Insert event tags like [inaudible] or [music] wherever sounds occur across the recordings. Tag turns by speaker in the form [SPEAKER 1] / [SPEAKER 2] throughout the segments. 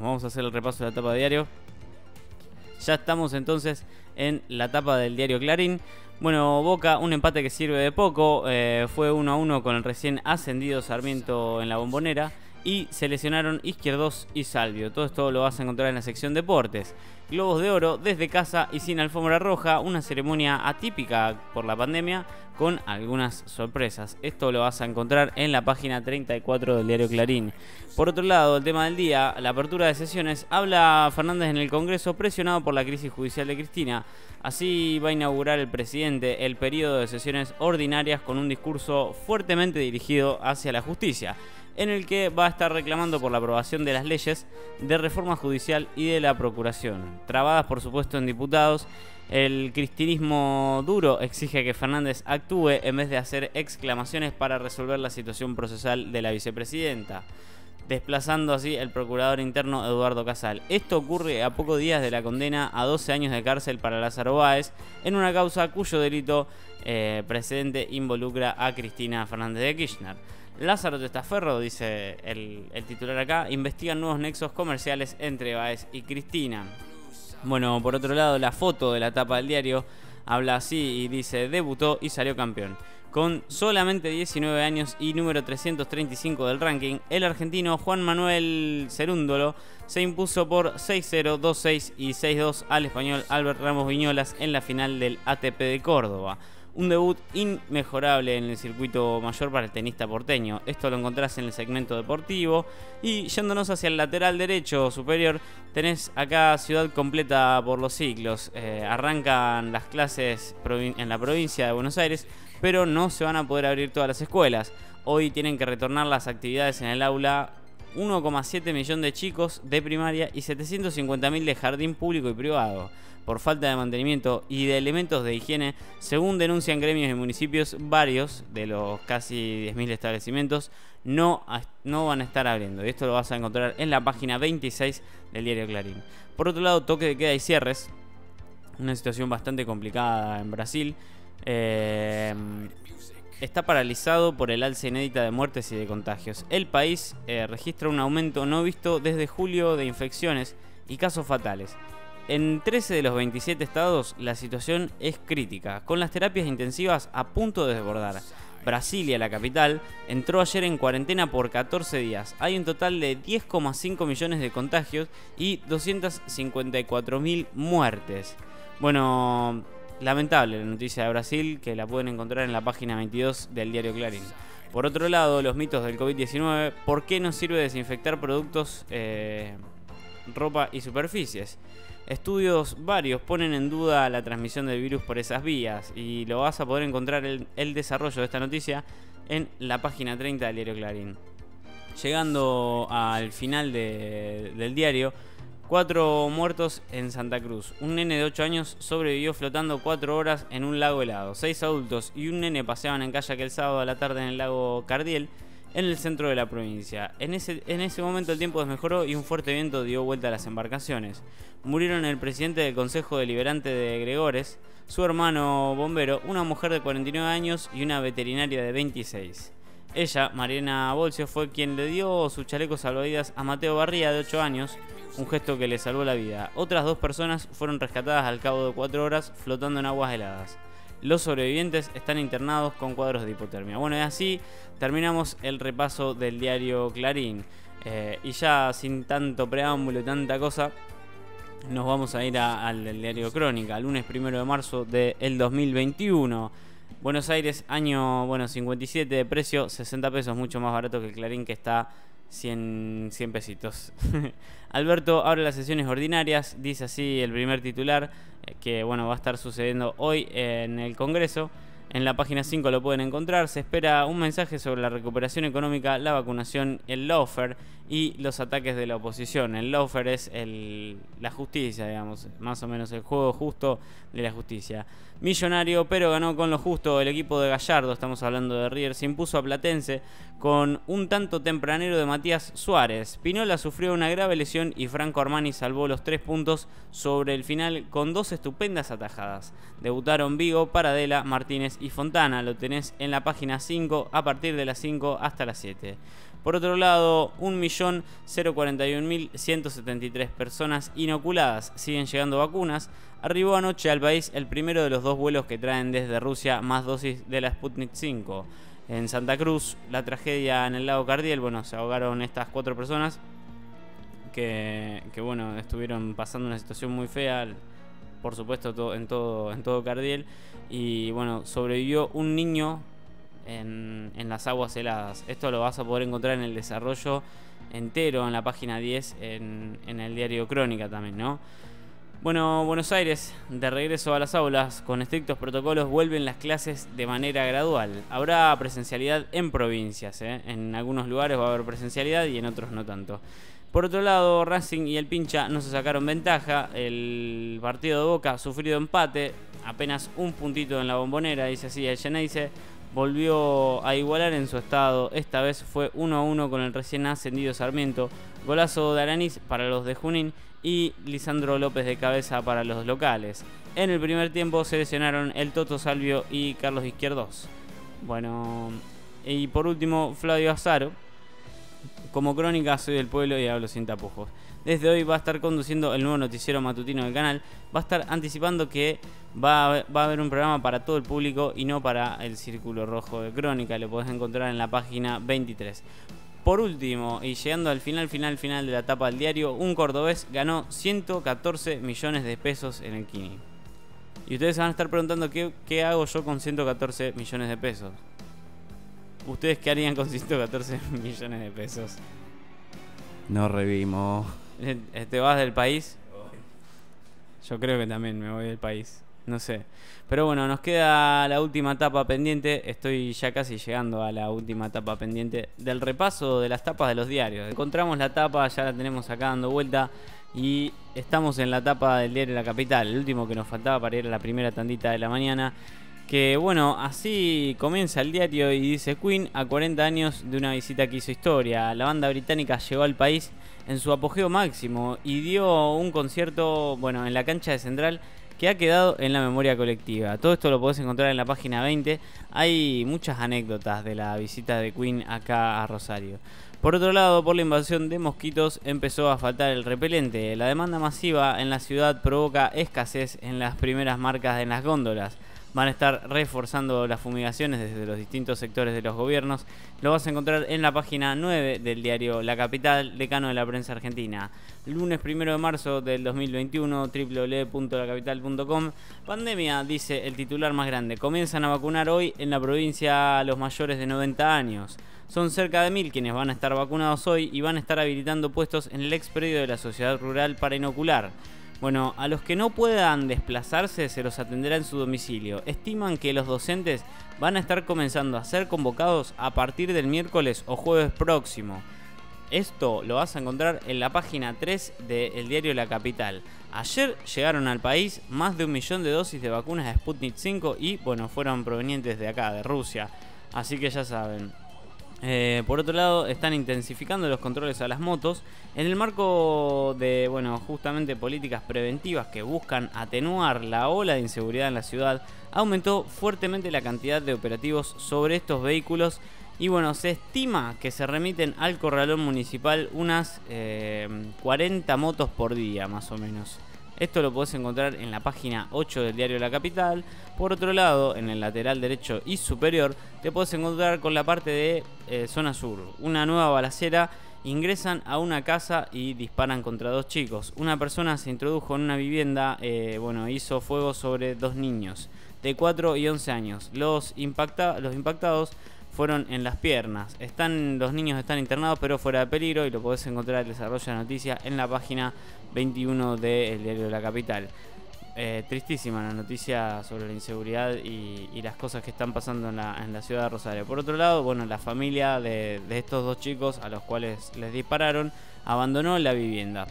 [SPEAKER 1] Vamos a hacer el repaso de la tapa de diario. Ya estamos entonces en la tapa del diario Clarín. Bueno, Boca, un empate que sirve de poco. Eh, fue 1 a 1 con el recién ascendido Sarmiento en la bombonera. Y se lesionaron Izquierdos y Salvio. Todo esto lo vas a encontrar en la sección deportes. Globos de Oro desde casa y sin alfombra roja, una ceremonia atípica por la pandemia con algunas sorpresas. Esto lo vas a encontrar en la página 34 del diario Clarín. Por otro lado, el tema del día, la apertura de sesiones, habla Fernández en el Congreso presionado por la crisis judicial de Cristina. Así va a inaugurar el presidente el periodo de sesiones ordinarias con un discurso fuertemente dirigido hacia la justicia en el que va a estar reclamando por la aprobación de las leyes de reforma judicial y de la procuración, trabadas por supuesto en diputados. El cristinismo duro exige que Fernández actúe en vez de hacer exclamaciones para resolver la situación procesal de la vicepresidenta desplazando así el procurador interno Eduardo Casal. Esto ocurre a pocos días de la condena a 12 años de cárcel para Lázaro Báez en una causa cuyo delito eh, precedente involucra a Cristina Fernández de Kirchner. Lázaro Testaferro, dice el, titular acá, investigan nuevos nexos comerciales entre Baez y Cristina. Bueno, por otro lado, la foto de la tapa del diario habla así y dice, debutó y salió campeón. Con solamente 19 años y número 335 del ranking, el argentino Juan Manuel Cerúndolo se impuso por 6-0, 2-6 y 6-2 al español Albert Ramos Viñolas en la final del ATP de Córdoba. Un debut inmejorable en el circuito mayor para el tenista porteño. Esto lo encontrás en el segmento deportivo. Y yéndonos hacia el lateral derecho superior, tenés acá ciudad completa por los ciclos. Eh, arrancan las clases en la provincia de Buenos Aires, pero no se van a poder abrir todas las escuelas. Hoy tienen que retornar las actividades en el aula 1,7 millón de chicos de primaria y 750.000 de jardín público y privado por falta de mantenimiento y de elementos de higiene, según denuncian gremios y municipios, varios de los casi 10.000 establecimientos no, no van a estar abriendo. Y esto lo vas a encontrar en la página 26 del diario Clarín. Por otro lado, toque de queda y cierres. Una situación bastante complicada en Brasil. Eh, está paralizado por el alza inédita de muertes y de contagios. El país eh, registra un aumento no visto desde julio de infecciones y casos fatales. En 13 de los 27 estados la situación es crítica, con las terapias intensivas a punto de desbordar. Brasilia, la capital, entró ayer en cuarentena por 14 días. Hay un total de 10,5 millones de contagios y 254.000 muertes. Bueno, lamentable la noticia de Brasil, que la pueden encontrar en la página 22 del diario Clarín. Por otro lado, los mitos del COVID-19, ¿por qué no sirve desinfectar productos, eh, ropa y superficies? Estudios varios ponen en duda la transmisión del virus por esas vías y lo vas a poder encontrar el, el desarrollo de esta noticia en la página 30 del diario Clarín. Llegando al final del diario, cuatro muertos en Santa Cruz. Un nene de 8 años sobrevivió flotando 4 horas en un lago helado. Seis adultos y un nene paseaban en calle aquel sábado a la tarde en el lago Cardiel en el centro de la provincia. En ese, en ese momento el tiempo desmejoró y un fuerte viento dio vuelta a las embarcaciones. Murieron el presidente del Consejo Deliberante de Gregores, su hermano bombero, una mujer de 49 años y una veterinaria de 26. Ella, Mariana Bolsio, fue quien le dio su chaleco salvavidas a Mateo Barría, de 8 años, un gesto que le salvó la vida. Otras dos personas fueron rescatadas al cabo de 4 horas flotando en aguas heladas. Los sobrevivientes están internados con cuadros de hipotermia. Bueno, y así terminamos el repaso del diario Clarín. Eh, y ya sin tanto preámbulo y tanta cosa, nos vamos a ir al diario Crónica, lunes primero de marzo del 2021. Buenos Aires, año bueno 57 de precio, 60 pesos, mucho más barato que el Clarín que está 100, 100 pesitos. [laughs] Alberto abre las sesiones ordinarias, dice así el primer titular, eh, que bueno va a estar sucediendo hoy en el Congreso. En la página 5 lo pueden encontrar. Se espera un mensaje sobre la recuperación económica, la vacunación, el lawfare y los ataques de la oposición. El lawfare es el, la justicia, digamos, más o menos el juego justo de la justicia. Millonario, pero ganó con lo justo el equipo de Gallardo, estamos hablando de River, se impuso a Platense con un tanto tempranero de Matías Suárez. Pinola sufrió una grave lesión y Franco Armani salvó los tres puntos sobre el final con dos estupendas atajadas. Debutaron Vigo, Paradela, Martínez y Fontana, lo tenés en la página 5 a partir de las 5 hasta las 7. Por otro lado, 1.041.173 personas inoculadas. Siguen llegando vacunas. Arribó anoche al país el primero de los dos vuelos que traen desde Rusia más dosis de la Sputnik 5. En Santa Cruz, la tragedia en el lago Cardiel, bueno, se ahogaron estas cuatro personas que, bueno, estuvieron pasando una situación muy fea, por supuesto en todo, en todo Cardiel, y bueno, sobrevivió un niño en, las aguas heladas. Esto lo vas a poder encontrar en el desarrollo entero en la página 10 en, el diario Crónica también, ¿no? Bueno, Buenos Aires, de regreso a las aulas, con estrictos protocolos, vuelven las clases de manera gradual. Habrá presencialidad en provincias, ¿eh? en algunos lugares va a haber presencialidad y en otros no tanto. Por otro lado, Racing y el Pincha no se sacaron ventaja. El partido de Boca ha sufrido empate, apenas un puntito en la bombonera, dice así el Geneise. Volvió a igualar en su estado, esta vez fue 1 a 1 con el recién ascendido Sarmiento. Golazo de Aranis para los de Junín y Lisandro López de cabeza para los locales. En el primer tiempo se lesionaron el Toto Salvio y Carlos Izquierdos. Bueno, y por último Flavio Azaro. Como crónica soy del pueblo y hablo sin tapujos. Desde hoy va a estar conduciendo el nuevo noticiero matutino del canal. Va a estar anticipando que va a, haber un programa para todo el público y no para el círculo rojo de crónica. Lo podés encontrar en la página 23. Por último, y llegando al final, final, final de la etapa del diario, un cordobés ganó 114 millones de pesos en el Kini. Y ustedes van a estar preguntando qué, qué hago yo con 114 millones de pesos. ¿Ustedes qué harían con 114 [laughs] millones de pesos?
[SPEAKER 2] No revimos.
[SPEAKER 1] Eh, ¿Te vas del país? Yo creo que también me voy del país. No sé. Pero bueno, nos queda la última etapa pendiente. Estoy ya casi llegando a la última etapa pendiente del repaso de las tapas de los diarios. Encontramos la tapa, ya la tenemos acá dando vuelta. Y estamos en la etapa del diario La Capital, el último que nos faltaba para ir a la primera tandita de la mañana. Que bueno, así comienza el diario y dice Queen a 40 años de una visita que hizo historia. La banda británica llegó al país en su apogeo máximo y dio un concierto, bueno, en la cancha de Central que ha quedado en la memoria colectiva. Todo esto lo podés encontrar en la página 20. Hay muchas anécdotas de la visita de Queen acá a Rosario. Por otro lado, por la invasión de mosquitos empezó a faltar el repelente. La demanda masiva en la ciudad provoca escasez en las primeras marcas en las góndolas van a estar reforzando las fumigaciones desde los distintos sectores de los gobiernos. Lo vas a encontrar en la página 9 del diario La Capital, decano de la prensa argentina. Lunes 1 de marzo del 2021, www.lacapital.com. Pandemia, dice el titular más grande. Comienzan a vacunar hoy en la provincia a los mayores de 90 años. Son cerca de mil quienes van a estar vacunados hoy y van a estar habilitando puestos en el ex predio de la sociedad rural para inocular. Bueno, a los que no puedan desplazarse se los atenderá en su domicilio. Estiman que los docentes van a estar comenzando a ser convocados a partir del miércoles o jueves próximo. Esto lo vas a encontrar en la página 3 del diario La Capital. Ayer llegaron al país más de un millón de dosis de vacunas de Sputnik 5 y, bueno, fueron provenientes de acá, de Rusia. Así que ya saben, eh, por otro lado, están intensificando los controles a las motos en el marco de, bueno, justamente políticas preventivas que buscan atenuar la ola de inseguridad en la ciudad. Aumentó fuertemente la cantidad de operativos sobre estos vehículos y bueno, se estima que se remiten al corralón municipal unas 40 eh, motos por día, más o menos. Esto lo podés encontrar en la página 8 del diario La Capital. Por otro lado, en el lateral derecho y superior, te podés encontrar con la parte de eh, zona sur. Una nueva balacera. Ingresan a una casa y disparan contra dos chicos. Una persona se introdujo en una vivienda, eh, bueno, hizo fuego sobre dos niños de 4 y 11 años. Los, los impactados fueron en las piernas. Están, los niños están internados pero fuera de peligro y lo podés encontrar el desarrollo de la noticia en la página 21 del diario de la capital. Eh, tristísima la noticia sobre la inseguridad y, las cosas que están pasando en la, ciudad de Rosario. Por otro lado, bueno, la familia de, estos dos chicos a los cuales les dispararon abandonó la vivienda.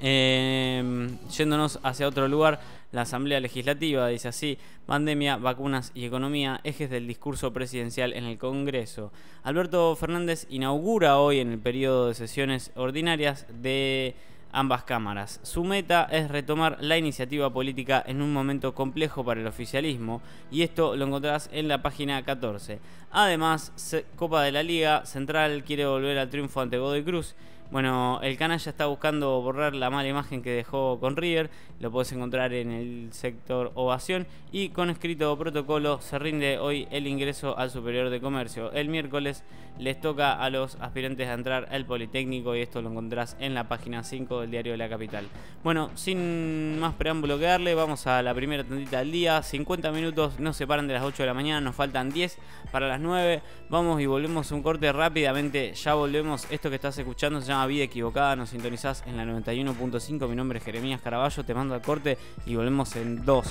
[SPEAKER 1] Eh, yéndonos hacia otro lugar, la Asamblea Legislativa dice así, pandemia, vacunas y economía, ejes del discurso presidencial en el Congreso. Alberto Fernández inaugura hoy en el periodo de sesiones ordinarias de ambas cámaras. Su meta es retomar la iniciativa política en un momento complejo para el oficialismo y esto lo encontrarás en la página 14. Además, Copa de la Liga Central quiere volver al triunfo ante Godoy Cruz bueno, el canalla está buscando borrar la mala imagen que dejó con River, lo puedes encontrar en el sector ovación y con escrito protocolo se rinde hoy el ingreso al Superior de Comercio. El miércoles les toca a los aspirantes a entrar al Politécnico y esto lo encontrarás en la página 5 del diario de la capital. Bueno, sin más preámbulo que darle, vamos a la primera tantita del día. 50 minutos nos separan de las 8 de la mañana, nos faltan 10 para las 9. Vamos y volvemos un corte rápidamente, ya volvemos. Esto que estás escuchando se llama Vida Equivocada, nos sintonizás en la 91.5. Mi nombre es Jeremías Caraballo, te mando al corte y volvemos en dos.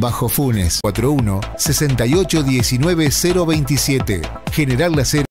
[SPEAKER 3] Bajo Funes 41 68 19 027. General Láser